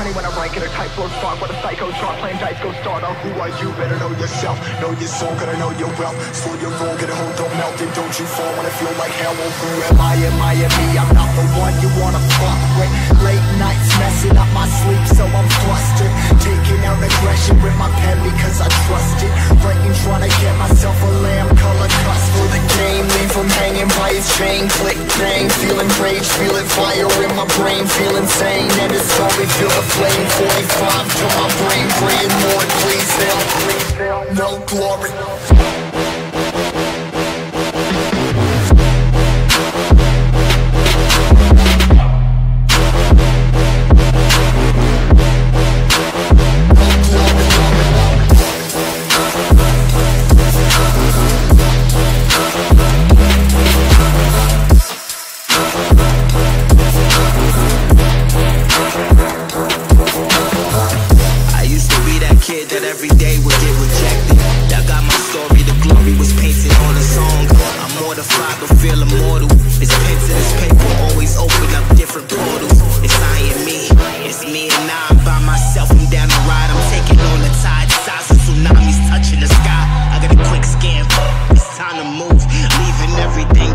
Honey, when I'm ranking a type flow spot What a psycho drop, playing dice, go start on Who are you? Better know yourself Know your soul, gotta know your wealth Slow your roll, get a hold, don't melt And don't you fall when I feel like hell who am I? Am I am me? I'm not the one you wanna fuck with by chain, click, bang Feeling rage, feeling fire in my brain Feel insane, and it's only feel the flame 45 to my brain, praying Lord, please help No glory every day would get rejected. That got my story, the glory was painted on a song. I'm mortified but feel immortal. It's pen to this paper always open up different portals. It's I and me, it's me and I. I'm by myself, I'm down the ride. I'm taking on the tide, size of tsunamis touching the sky. I got a quick scan, it's time to move. Leaving everything,